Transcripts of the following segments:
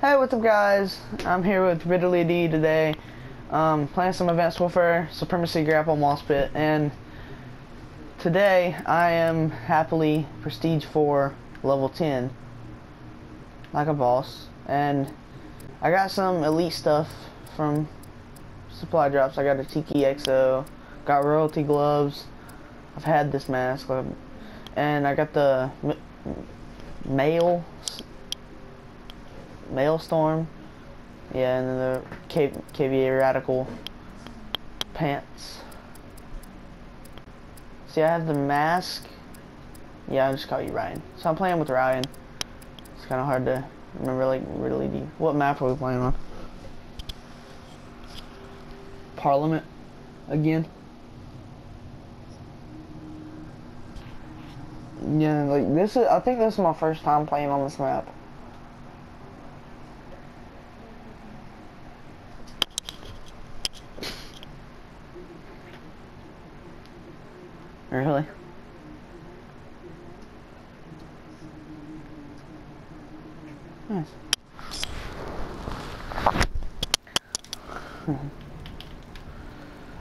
Hey, what's up guys? I'm here with Ridley D today, um, playing some Advanced Warfare, Supremacy Grapple Mosh Pit, and today I am happily Prestige 4, level 10, like a boss, and I got some elite stuff from supply drops. I got a Tiki EXO, got royalty gloves, I've had this mask, and I got the mail Maelstrom. Yeah, and then the K KVA Radical pants. See, I have the mask. Yeah, I just call you Ryan. So I'm playing with Ryan. It's kind of hard to remember, like, really deep. What map are we playing on? Parliament again. Yeah, like this is. I think this is my first time playing on this map. Really? Nice.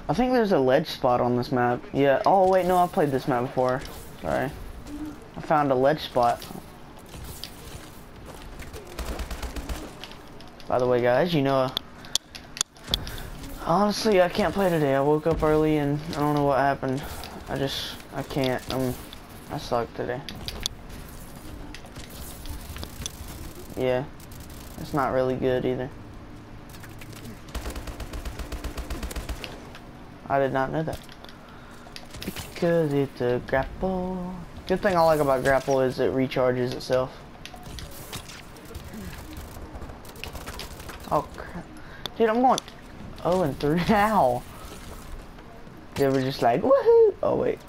I think there's a ledge spot on this map. Yeah. Oh, wait, no, I've played this map before. Sorry. I found a ledge spot. By the way, guys, you know, honestly, I can't play today. I woke up early and I don't know what happened. I just, I can't, um, I suck today. Yeah, it's not really good either. I did not know that. Because it's a grapple. Good thing I like about grapple is it recharges itself. Oh crap. Dude, I'm going 0 and 3 now. They were just like, woohoo! Oh wait,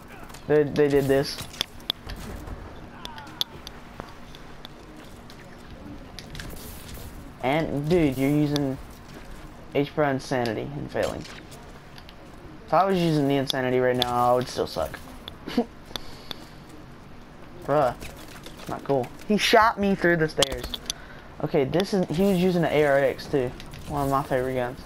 they they did this. And dude, you're using H Pro Insanity and failing. If I was using the Insanity right now, I would still suck. Bruh, not cool. He shot me through the stairs. Okay, this is he was using an ARX too, one of my favorite guns.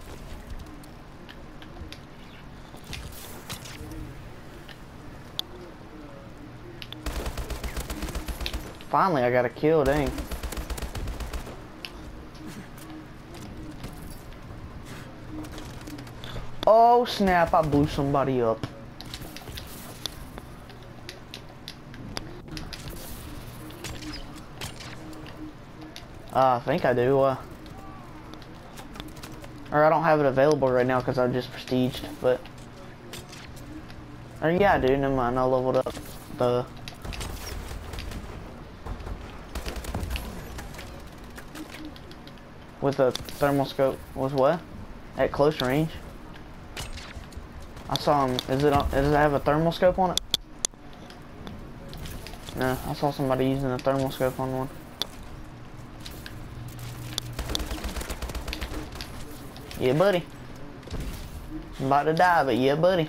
Finally, I got a kill, dang. Oh snap, I blew somebody up. Uh, I think I do, uh, or I don't have it available right now because I'm just prestiged, but, or yeah, dude, never mind, I leveled up the with a thermal scope was what? At close range. I saw him. Is it? On, does it have a thermal scope on it? No, I saw somebody using a thermal scope on one. Yeah, buddy. I'm about to die, but yeah, buddy.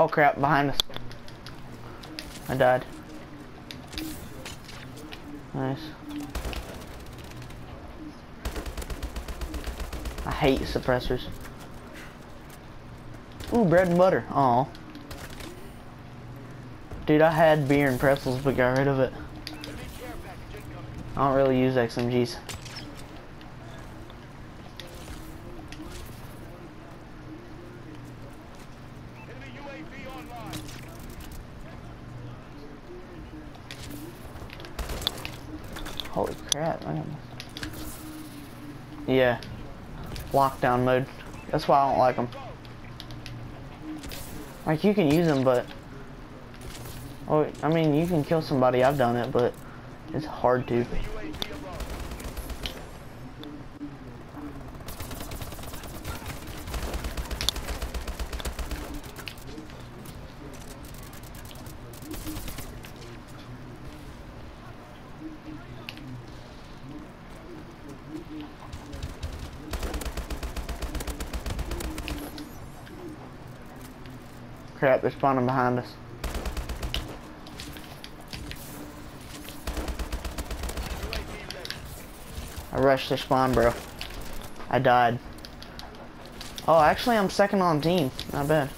Oh crap, behind us. I died. Nice. I hate suppressors. Ooh, bread and butter. Oh. Dude, I had beer and pretzels, but got rid of it. I don't really use XMGs. Holy crap, man. Yeah. Lockdown mode. That's why I don't like them. Like, you can use them, but... Oh, I mean, you can kill somebody. I've done it, but it's hard to. Crap, they're spawning behind us. I rushed their spawn, bro. I died. Oh, actually, I'm second on team. Not bad.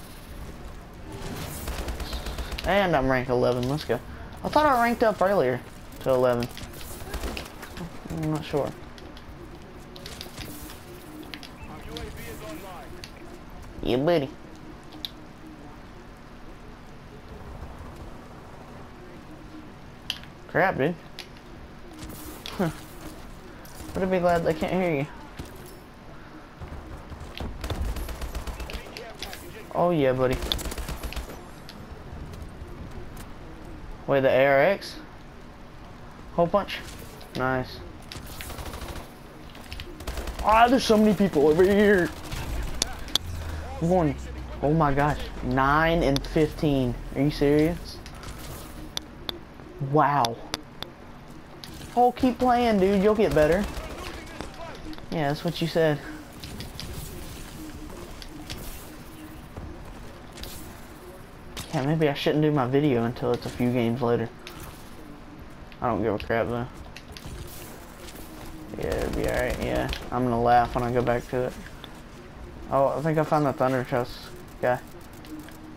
And I'm rank 11. Let's go. I thought I ranked up earlier to 11. I'm not sure. Yeah, buddy. Crap, dude. Huh. Better be glad they can't hear you. Oh yeah, buddy. Wait, the ARX? Hole punch? Nice. Ah, there's so many people over here. One. Oh my gosh. 9 and 15. Are you serious? Wow. Oh, keep playing, dude. You'll get better. Yeah, that's what you said. Yeah, maybe I shouldn't do my video until it's a few games later. I don't give a crap though. Yeah, it'll be alright, yeah. I'm gonna laugh when I go back to it. Oh, I think I found the Thunder Trust guy.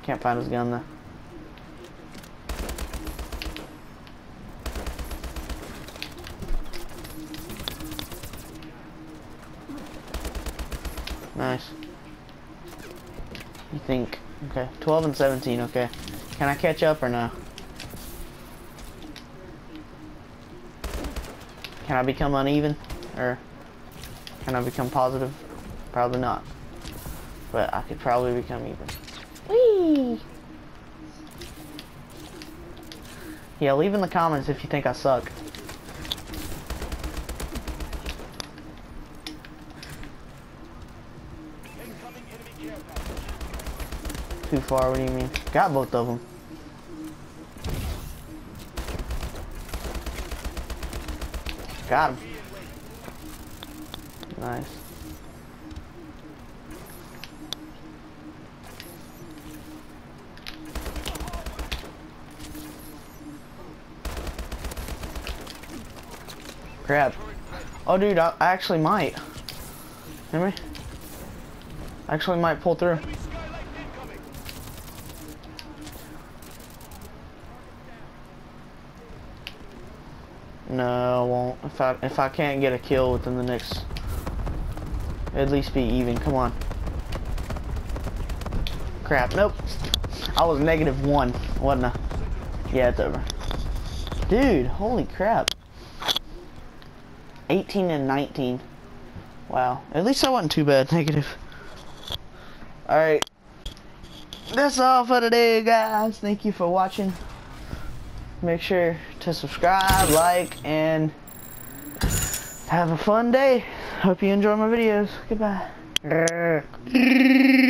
Can't find his gun though. Nice. You think, okay, 12 and 17, okay. Can I catch up or no? Can I become uneven? Or can I become positive? Probably not. But I could probably become even. Whee! Yeah, leave in the comments if you think I suck. Too far, what do you mean? Got both of them. Got him. Nice. Crap. Oh, dude, I actually might. Hear me? I actually might pull through. No, I won't. If I if I can't get a kill within the next, at least be even. Come on. Crap. Nope. I was negative one, wasn't I? Yeah, it's over. Dude, holy crap. 18 and 19. Wow. At least I wasn't too bad. Negative. Alright. That's all for today, guys. Thank you for watching. Make sure to subscribe, like, and have a fun day. Hope you enjoy my videos. Goodbye.